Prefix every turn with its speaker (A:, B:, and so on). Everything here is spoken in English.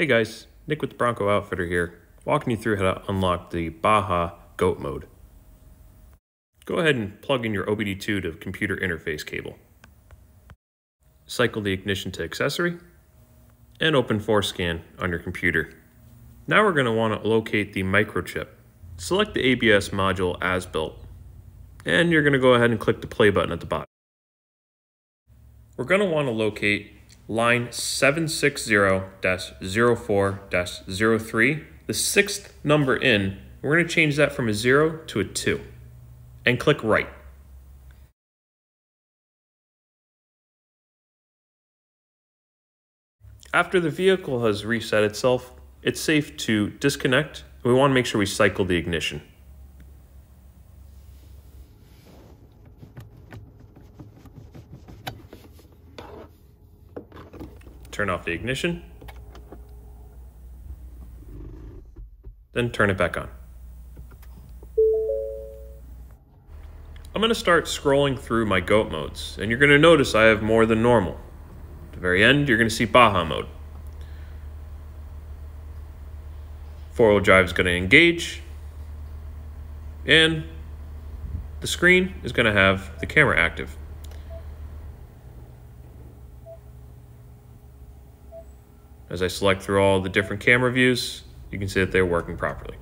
A: Hey guys, Nick with the Bronco Outfitter here, walking you through how to unlock the Baja Goat mode. Go ahead and plug in your OBD2 to computer interface cable. Cycle the ignition to accessory, and open FORScan on your computer. Now we're going to want to locate the microchip. Select the ABS module as built, and you're going to go ahead and click the play button at the bottom. We're going to want to locate line 760-04-03, the sixth number in. We're going to change that from a 0 to a 2, and click Write. After the vehicle has reset itself, it's safe to disconnect. We want to make sure we cycle the ignition. Turn off the ignition, then turn it back on. I'm going to start scrolling through my GOAT modes, and you're going to notice I have more than normal. At the very end, you're going to see Baja mode. Four-wheel drive is going to engage, and the screen is going to have the camera active. As I select through all the different camera views, you can see that they're working properly.